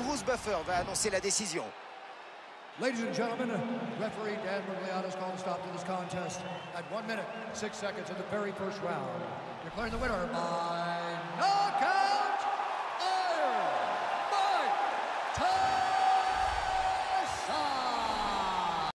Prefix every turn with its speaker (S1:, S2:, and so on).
S1: Bruce Buffer va annoncer la décision.
S2: Ladies and gentlemen, referee Dan Mugliano has called a stop to this contest at 1 minute, 6 seconds of the very first round. Declaring the winner by!